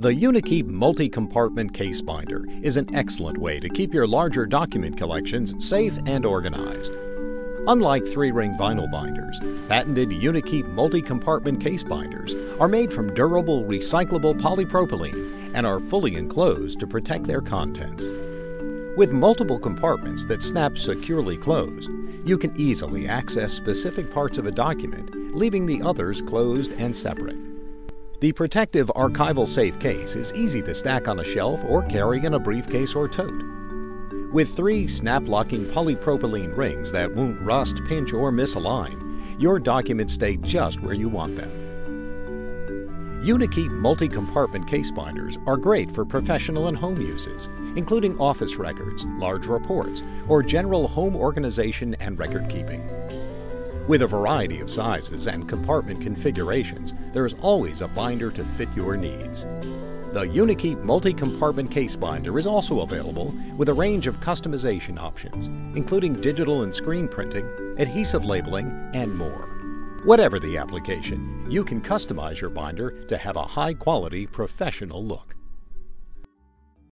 The Unikeep multi-compartment case binder is an excellent way to keep your larger document collections safe and organized. Unlike three-ring vinyl binders, patented Unikeep multi-compartment case binders are made from durable recyclable polypropylene and are fully enclosed to protect their contents. With multiple compartments that snap securely closed, you can easily access specific parts of a document, leaving the others closed and separate. The protective archival safe case is easy to stack on a shelf or carry in a briefcase or tote. With three snap-locking polypropylene rings that won't rust, pinch, or misalign, your documents stay just where you want them. Unikeep multi-compartment case binders are great for professional and home uses, including office records, large reports, or general home organization and record keeping. With a variety of sizes and compartment configurations, there is always a binder to fit your needs. The Unikeep multi-compartment case binder is also available with a range of customization options, including digital and screen printing, adhesive labeling, and more. Whatever the application, you can customize your binder to have a high-quality professional look.